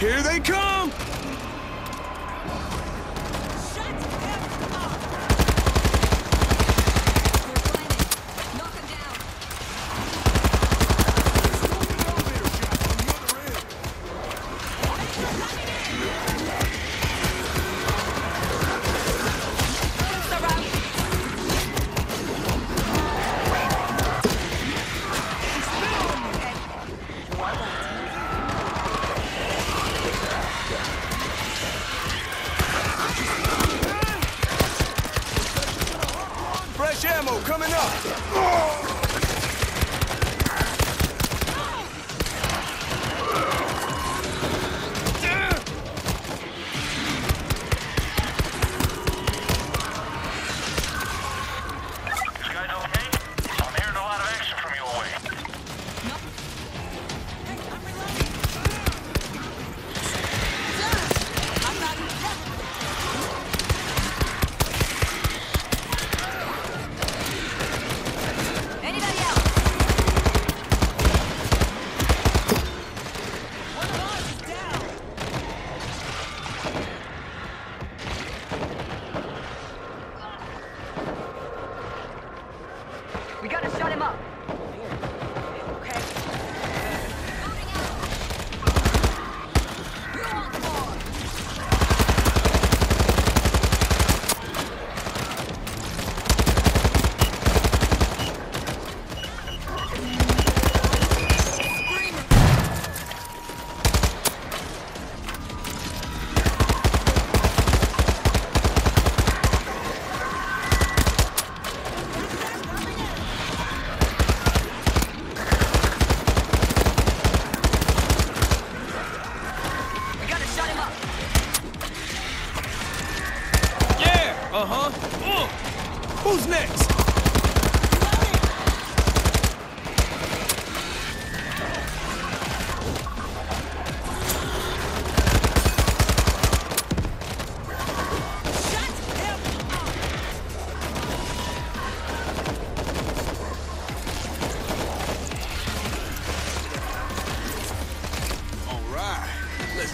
Here they come!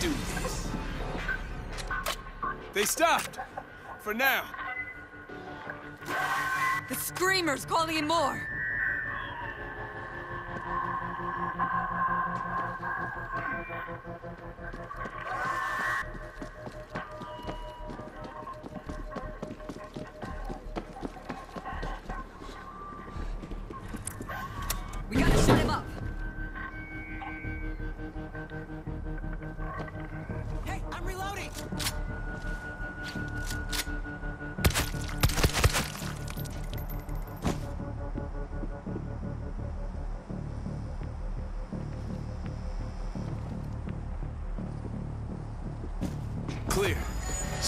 Do this. They stopped. For now. The Screamer's calling in more.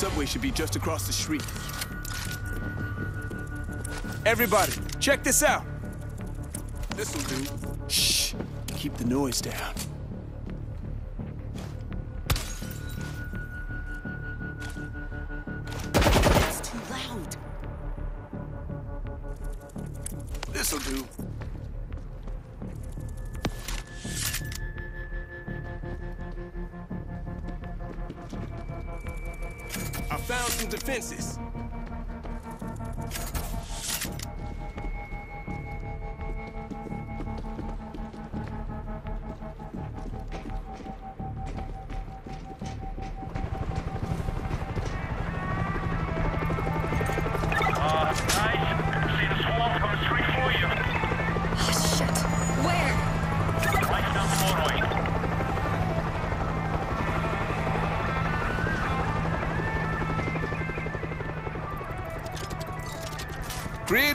Subway should be just across the street. Everybody, check this out. This'll do. Shh. Keep the noise down. I found some defenses.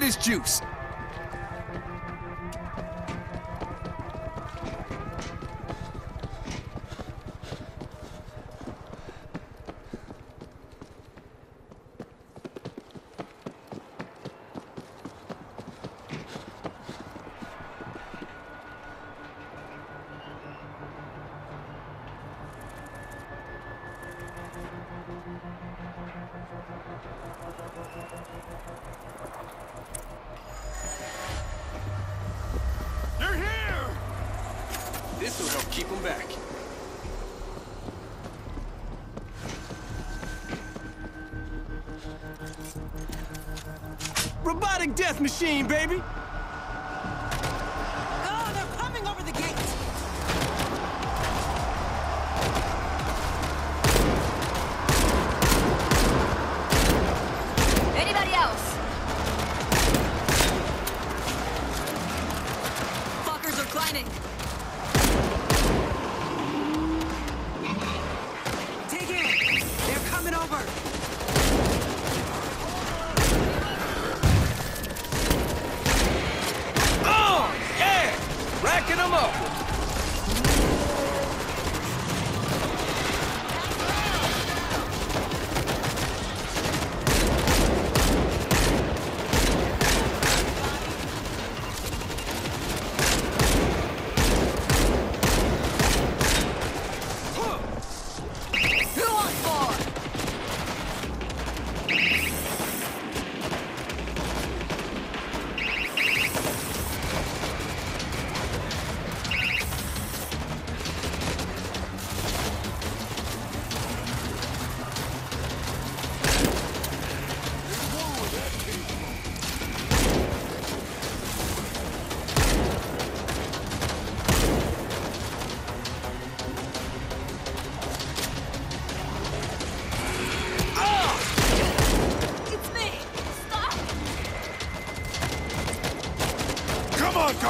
His juice. death machine, baby!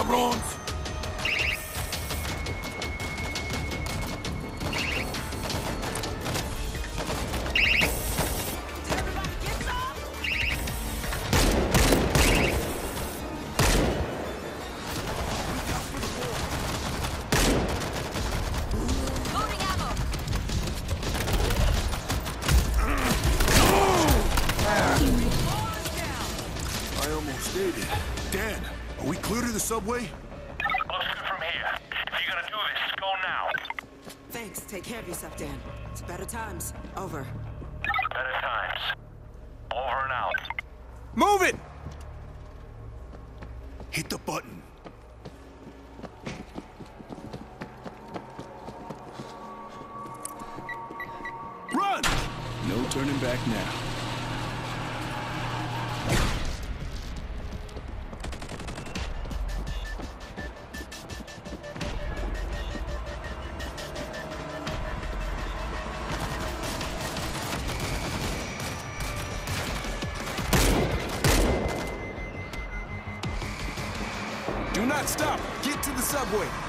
cabrons! Are we clear to the subway? Looks good from here. If you're gonna do this, go now. Thanks. Take care of yourself, Dan. It's better times. Over. Better times. Over and out. Move it! Hit the button. Run! No turning back now. not stop. Get to the subway.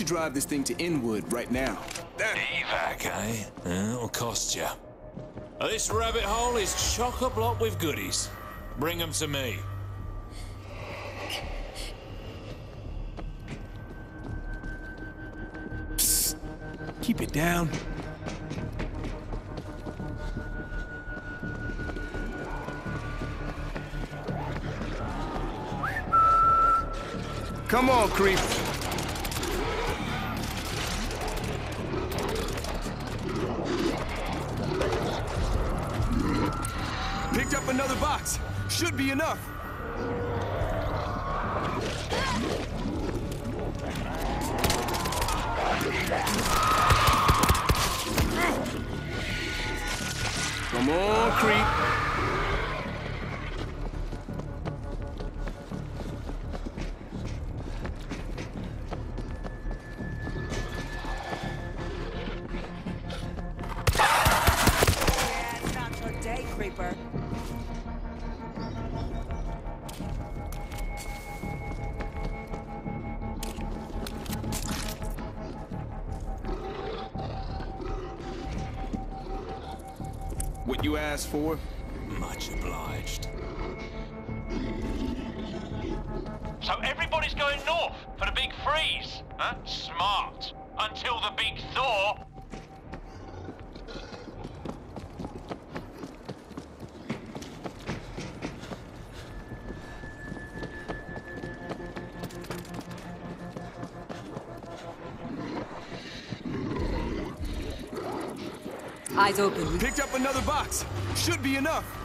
you drive this thing to Inwood right now? That evac, eh? It'll cost you. This rabbit hole is chock-a-block with goodies. Bring them to me. Psst. Keep it down. Come on, creep. Should be enough. Come on, creep. For? Much obliged. So everybody's going north for the big freeze. Huh? Smart. Until the big thaw. Eyes open. Picked up another box. Should be enough.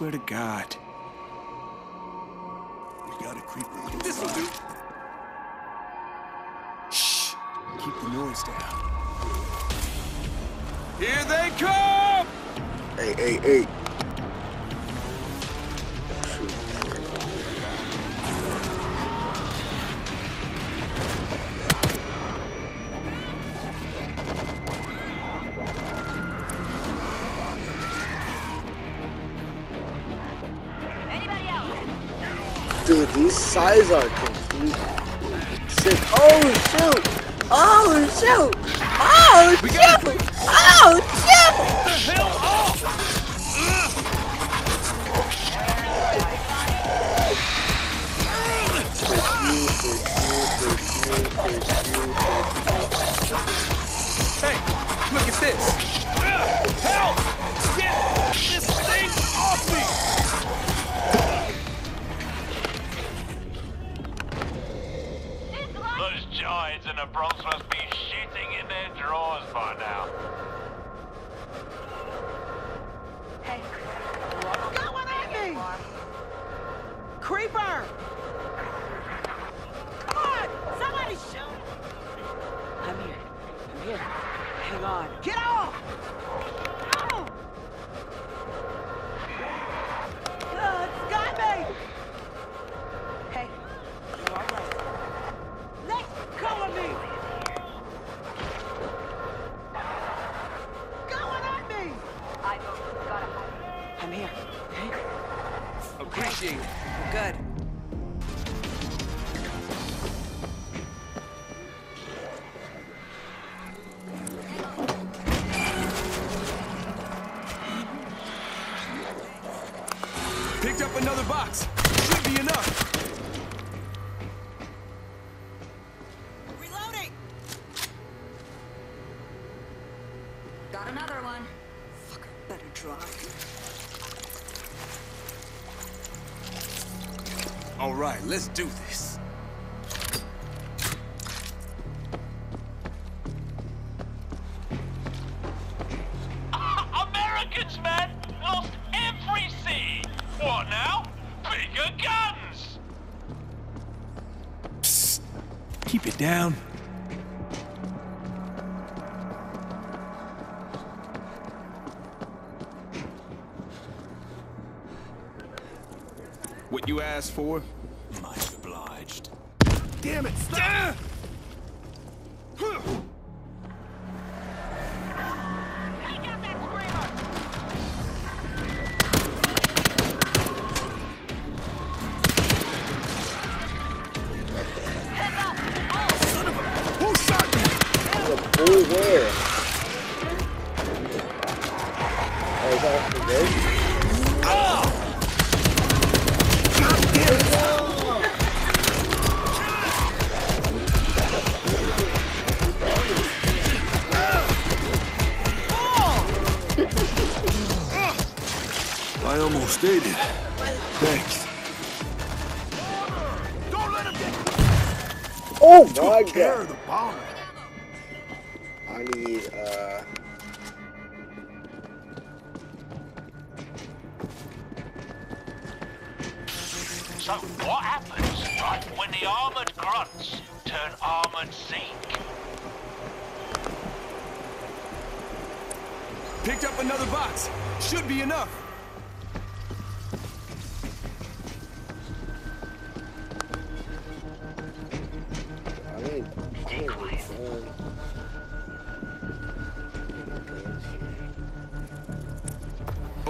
Swear to God. We got a creeper close This'll do. Shh. Keep the noise down. Here they come! Hey, hey, hey. Sides are complete. Oh, shoot! Oh, shoot! Oh, shoot! Oh, Got another one. Fucker better drive. All right, let's do this. Americans, for. Much obliged. Damn it, stop! Thanks. Don't let him get Oh my Care god! of the bomber. I need, uh... So what happens, right, when the armored grunts turn armored Zeke? Picked up another box. Should be enough.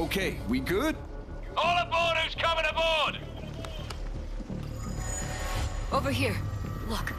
Okay, we good? All aboard who's coming aboard! Over here. Look.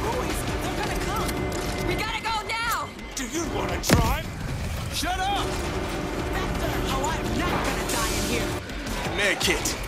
Noise. They're gonna come. We gotta go now! Do you want to try? Shut up! Factor. Oh, I'm not gonna die in here. Med